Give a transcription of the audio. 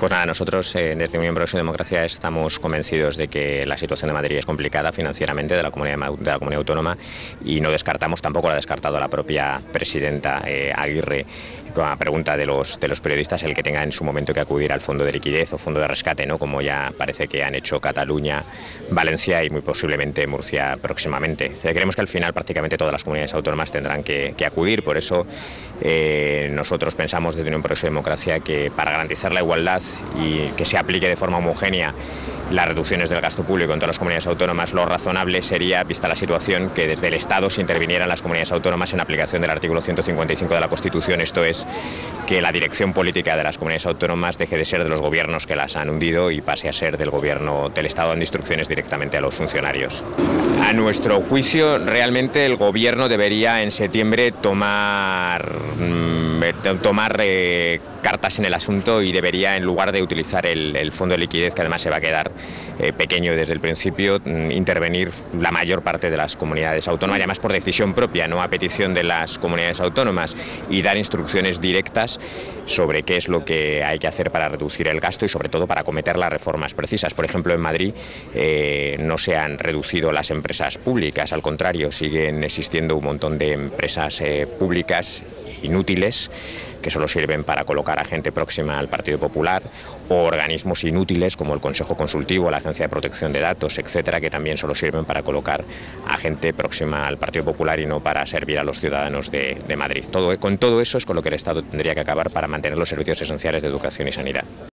Pues nada, nosotros eh, desde Unión Progreso y Democracia estamos convencidos de que la situación de Madrid es complicada financieramente de la comunidad, de la comunidad autónoma y no descartamos, tampoco lo ha descartado la propia presidenta eh, Aguirre con la pregunta de los, de los periodistas, el que tenga en su momento que acudir al fondo de liquidez o fondo de rescate, ¿no? como ya parece que han hecho Cataluña, Valencia y muy posiblemente Murcia próximamente. creemos que al final prácticamente todas las comunidades autónomas tendrán que, acudir, por eso eh, nosotros pensamos desde Unión Progreso y Democracia que para garantizar la igualdad y que se aplique de forma homogénea las reducciones del gasto público en todas las comunidades autónomas, lo razonable sería, vista la situación, que desde el Estado se intervinieran las comunidades autónomas en aplicación del artículo 155 de la Constitución, esto es, que la dirección política de las comunidades autónomas deje de ser de los gobiernos que las han hundido y pase a ser del gobierno del Estado dando instrucciones directamente a los funcionarios. A nuestro juicio, realmente el gobierno debería en septiembre tomar, tomar eh, cartas en el asunto y debería, en lugar de utilizar el, fondo de liquidez, que además se va a quedar eh, pequeño desde el principio, mm, intervenir la mayor parte de las comunidades autónomas, y además por decisión propia, no a petición de las comunidades autónomas, y dar instrucciones directas sobre qué es lo que hay que hacer para reducir el gasto y sobre todo para acometer las reformas precisas. Por ejemplo, en Madrid eh, no se han reducido las empresas públicas, al contrario, siguen existiendo un montón de empresas públicas inútiles que solo sirven para colocar a gente próxima al Partido Popular, o organismos inútiles como el Consejo Consultivo, la Agencia de Protección de Datos, etcétera, que también solo sirven para colocar a gente próxima al Partido Popular y no para servir a los ciudadanos de, de Madrid. Todo, con todo eso es con lo que el Estado tendría que acabar para mantener los servicios esenciales de educación y sanidad.